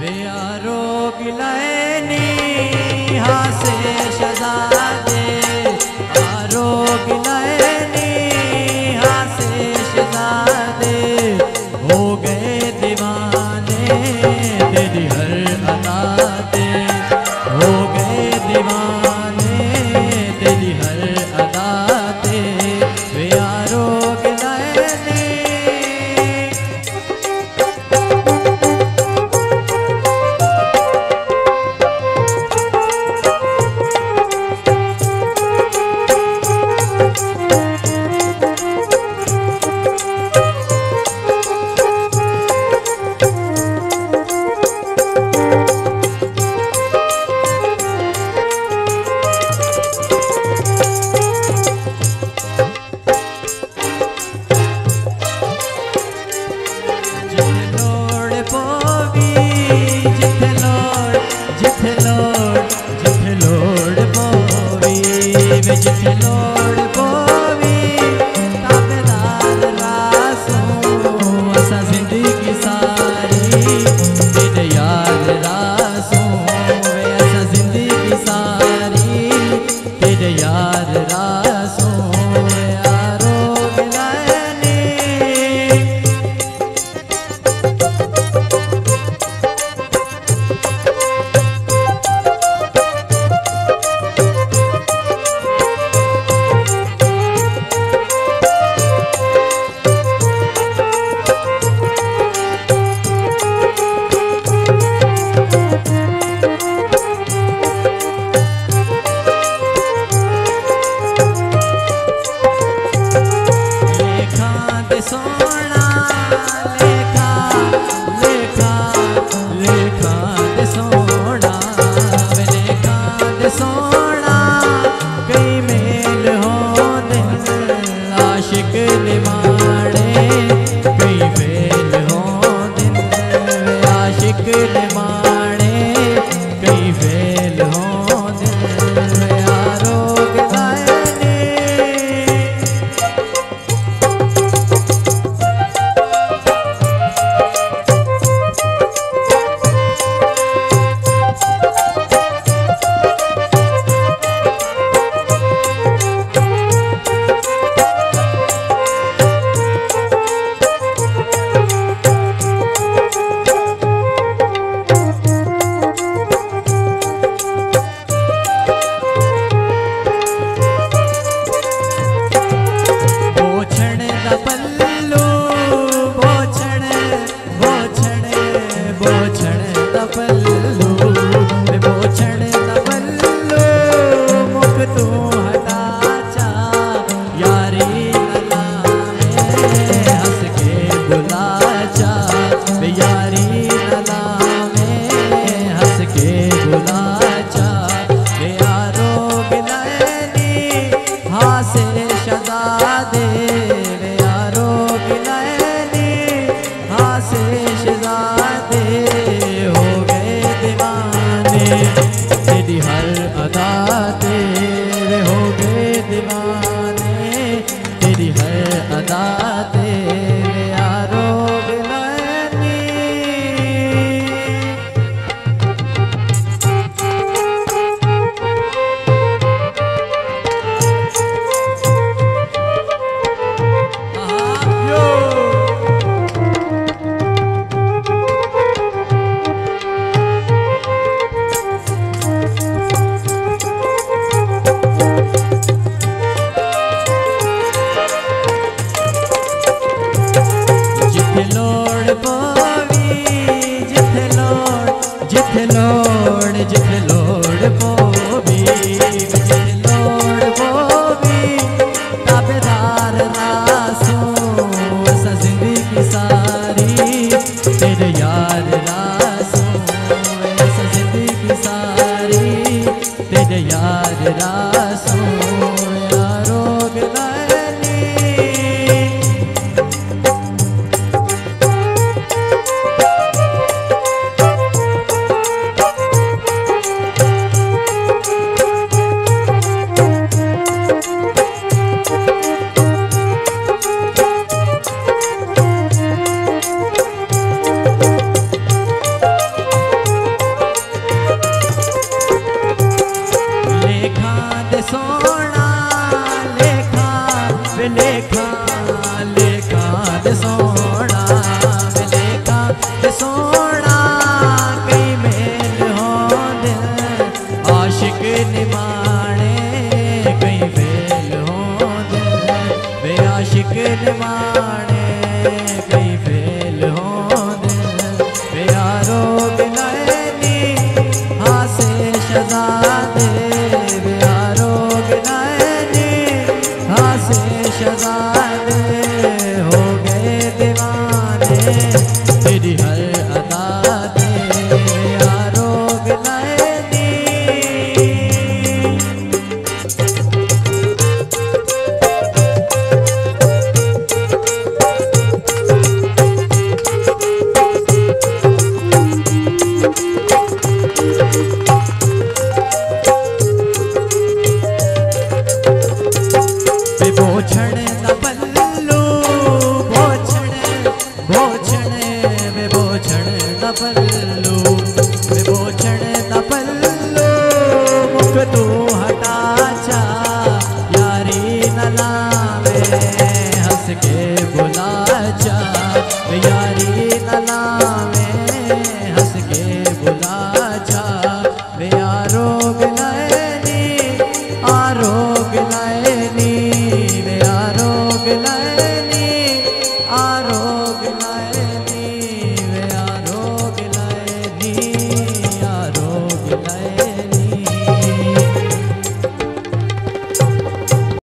वे आरोग्य लयनी हासे जीव जितलो बेमार रात यार रा तेरी हर अदा बुला